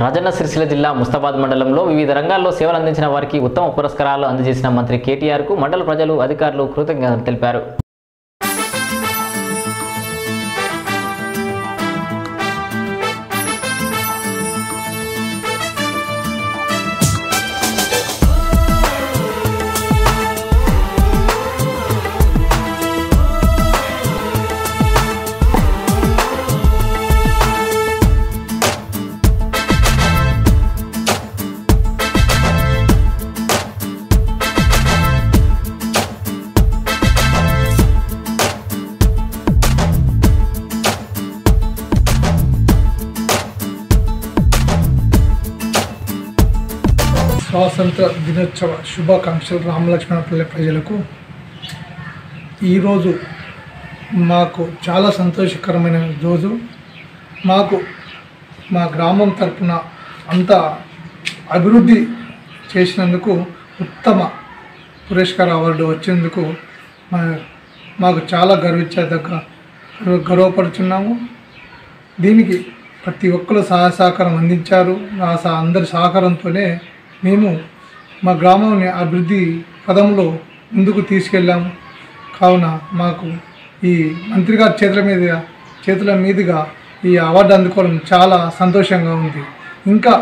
రాజన్న సిరిసిల్ల జిల్లా ముస్తాబాద్ మండలంలో వివిధ రంగాల్లో సేవలు అందించిన వారికి ఉత్తమ పురస్కారాలు అందజేసిన మంత్రి కేటీఆర్కు మండల ప్రజలు అధికారులు కృతజ్ఞతలు తెలిపారు. స్వాతంత్ర దినోత్సవ శుభాకాంక్షలు రామలక్ష్మణపల్లె ప్రజలకు. ఈరోజు మాకు చాలా సంతోషకరమైన రోజు. మాకు మా గ్రామం తరఫున అంత అభివృద్ధి చేసినందుకు ఉత్తమ పురస్కార అవార్డు వచ్చినందుకు మాకు చాలా గర్వించదగ్గ గర్వపడుచున్నాము. దీనికి ప్రతి ఒక్కరు సహాయ సహకారం అందించారు. ఆ సహ- అందరి సహకారంతోనే మేము మా గ్రామాన్ని అభివృద్ధి పదంలో ముందుకు తీసుకెళ్ళాము. కావున మాకు ఈ మంత్రి గారి చేతుల మీద చేతుల మీదుగా ఈ అవార్డు అందుకోవడం చాలా సంతోషంగా ఉంది. ఇంకా